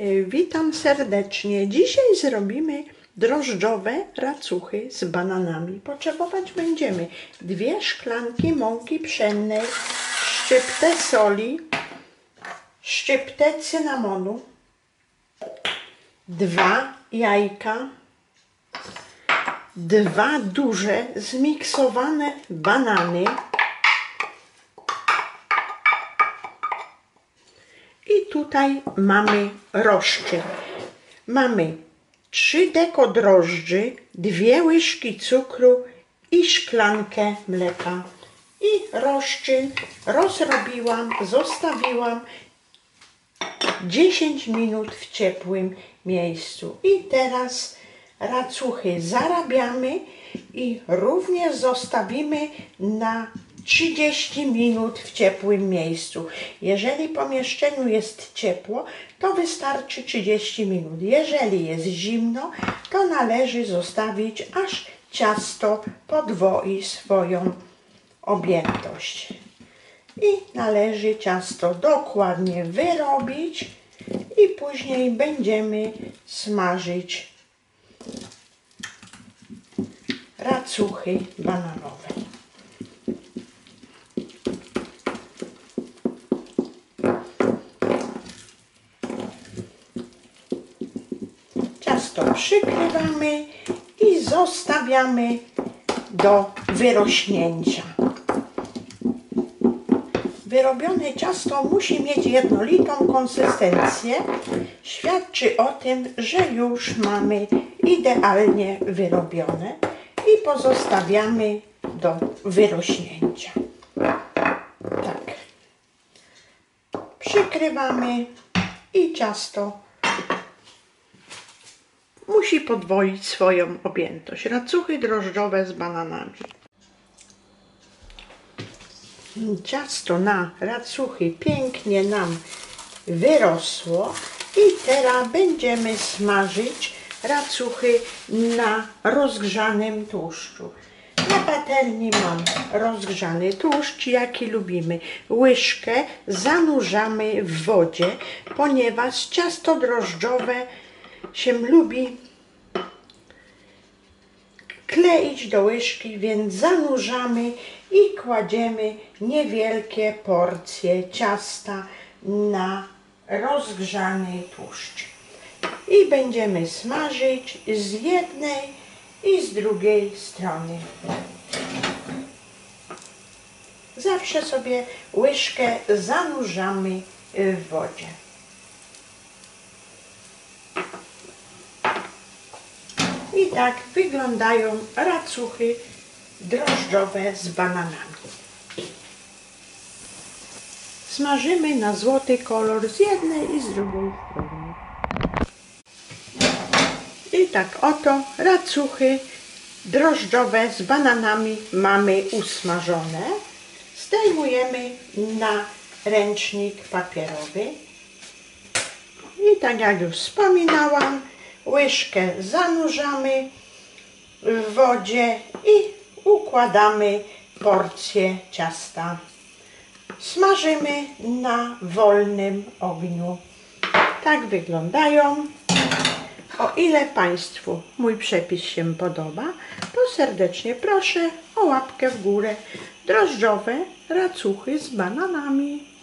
Y, Witam serdecznie. Dzisiaj zrobimy drożdżowe racuchy z bananami. Potrzebować będziemy dwie szklanki mąki pszennej, szczyptę soli, szczyptę cynamonu, dwa jajka, dwa duże zmiksowane banany, tutaj mamy roszczy. Mamy 3 deko drożdży, dwie łyżki cukru i szklankę mleka. I roszczyn rozrobiłam, zostawiłam 10 minut w ciepłym miejscu. I teraz racuchy zarabiamy i również zostawimy na 30 minut w ciepłym miejscu. Jeżeli pomieszczeniu jest ciepło, to wystarczy 30 minut. Jeżeli jest zimno, to należy zostawić aż ciasto podwoi swoją objętość. I należy ciasto dokładnie wyrobić i później będziemy smażyć racuchy bananowe. Ciasto przykrywamy i zostawiamy do wyrośnięcia. Wyrobione ciasto musi mieć jednolitą konsystencję. Świadczy o tym, że już mamy idealnie wyrobione i pozostawiamy do wyrośnięcia. Tak. Przykrywamy i ciasto musi podwoić swoją objętość. Racuchy drożdżowe z bananami. Ciasto na racuchy pięknie nam wyrosło i teraz będziemy smażyć racuchy na rozgrzanym tłuszczu. Na patelni mam rozgrzany tłuszcz, jaki lubimy. Łyżkę zanurzamy w wodzie, ponieważ ciasto drożdżowe się lubi kleić do łyżki, więc zanurzamy i kładziemy niewielkie porcje ciasta na rozgrzany tłuszcz. I będziemy smażyć z jednej i z drugiej strony. Zawsze sobie łyżkę zanurzamy w wodzie. I tak wyglądają racuchy drożdżowe z bananami. Smażymy na złoty kolor z jednej i z drugiej strony. I tak oto racuchy drożdżowe z bananami mamy usmażone. Zdejmujemy na ręcznik papierowy. I tak jak już wspominałam, łyżkę zanurzamy w wodzie i układamy porcję ciasta. Smażymy na wolnym ogniu. Tak wyglądają. O ile Państwu mój przepis się podoba, to serdecznie proszę o łapkę w górę. Drożdżowe racuchy z bananami.